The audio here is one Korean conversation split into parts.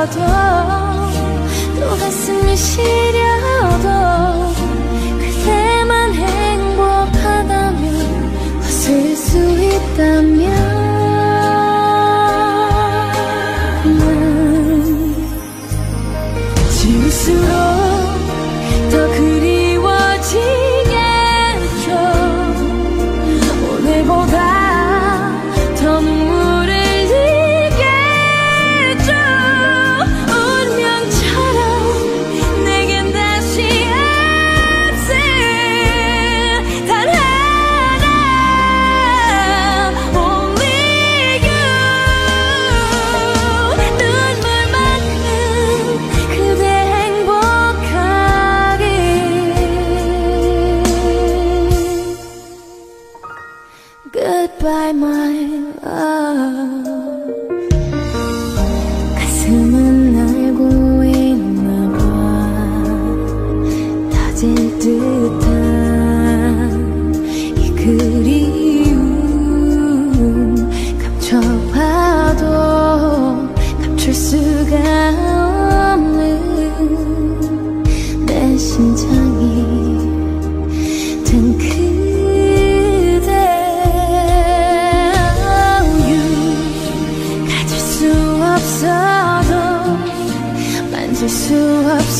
가도 또 가슴이 시려 goodbye, my love.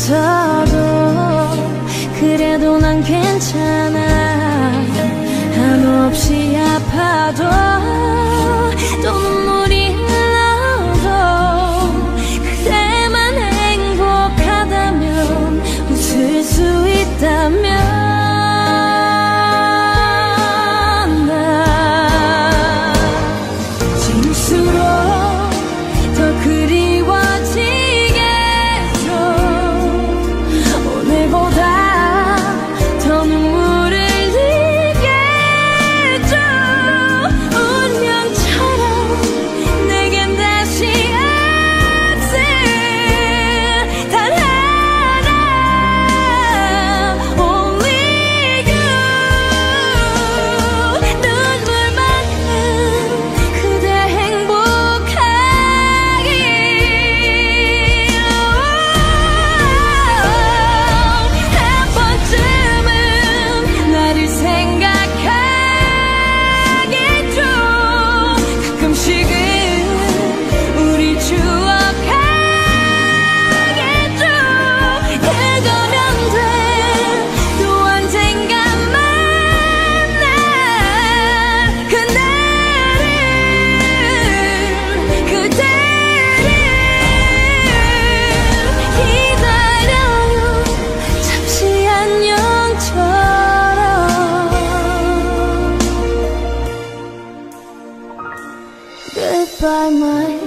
서로 그래도 난 괜찮아. 한없이 아파도 또 눈물이 흘러도 그대만 행복하다면 웃을 수 있다면 나 질수록 by my